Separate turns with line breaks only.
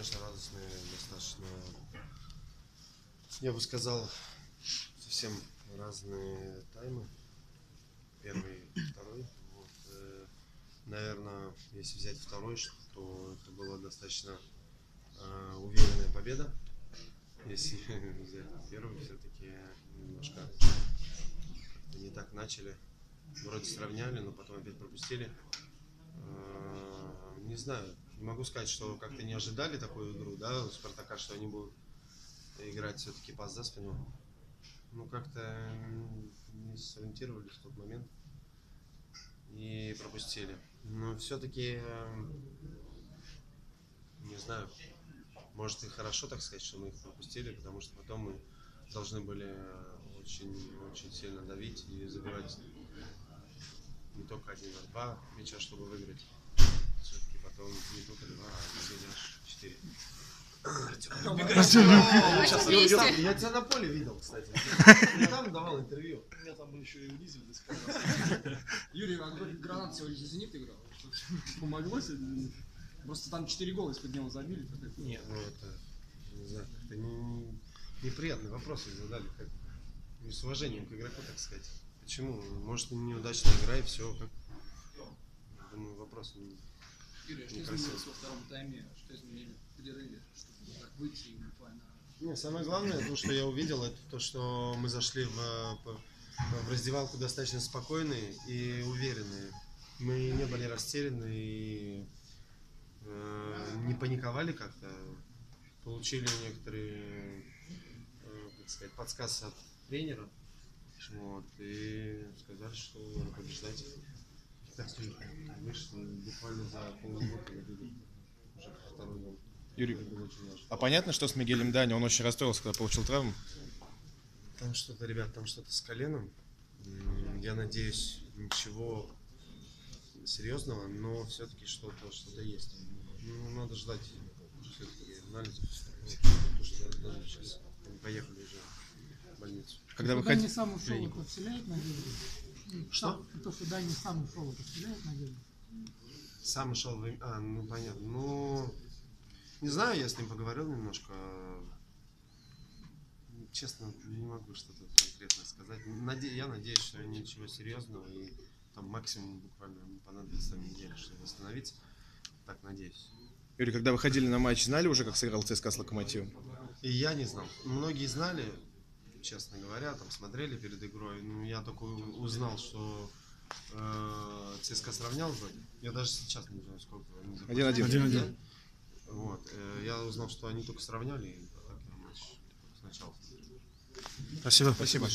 конечно, радостные достаточно. Я бы сказал, совсем разные таймы. Первый, второй. Вот, э, наверное, если взять второй, то это была достаточно э, уверенная победа. Если взять первый, все-таки немножко не так начали. Вроде сравняли, но потом опять пропустили. Э, Не знаю, не могу сказать, что как-то не ожидали такую игру, да, у Спартака, что они будут играть все-таки пас за спину. Ну, как-то не сориентировались в тот момент и пропустили. Но все-таки, не знаю, может и хорошо, так сказать, что мы их пропустили, потому что потом мы должны были очень-очень сильно давить и забивать не только один, а два мяча, чтобы выиграть. Все-таки потом не только два, а забили аж четыре.
Сейчас
Я Я тебя на поле видел, кстати. Ты там давал интервью.
Меня там еще и унизили до сих пор.
Юрий, а гранат сегодня за «Зенит» играл? Помогло сегодня? Просто там 4 гола из-под него забили. это-
Нет, ну это, не знаю, как-то не, неприятные вопросы задали, как с уважением к игроку, так сказать. Почему? Может, неудачная игра и все, как... Думаю, вопрос не...
Юрий, а что
Некрасиво.
изменилось во втором тайме? Что изменили в перерыве? Чтобы так выйти и буквально...
Не, самое главное, то, что я увидел, это то, что мы зашли в, в раздевалку достаточно спокойные и уверенные. Мы не были растеряны и э, не паниковали как-то. Получили некоторые, э, как сказать, подсказки от тренера. Вот, и сказали, что надо побеждать. Буквально за уже второй.
Юрий, а понятно, что с Мигелем Дани он очень расстроился, когда получил травму?
Там что-то, ребят, там что-то с коленом. Я надеюсь, ничего серьезного, но все-таки что-то что есть. Ну, надо ждать все-таки анализов. Потому что даже сейчас поехали уже в больницу.
Когда выходи...
Дани сам ушел, это вселяет надежду?
Что?
То, что Дани сам ушел, это вселяет надежду?
Сам шел в... А, ну понятно. Ну, не знаю, я с ним поговорил немножко. Честно, не могу что-то конкретно сказать. Наде- Я надеюсь, что ничего серьезного и там максимум буквально понадобится неделя, чтобы восстановиться. Так надеюсь.
Юрий, когда выходили на матч, знали уже, как сыграл ЦСКА с Локомотивом?
И я не знал. Многие знали, честно говоря, там смотрели перед игрой. Ну, я только узнал, что э, ЦСКА сравнял вроде. Я даже сейчас не знаю, сколько они закончили.
Один-один.
Один-один.
Вот. э, я узнал, что они только сравняли, и так я матч сначала.
Спасибо. Спасибо.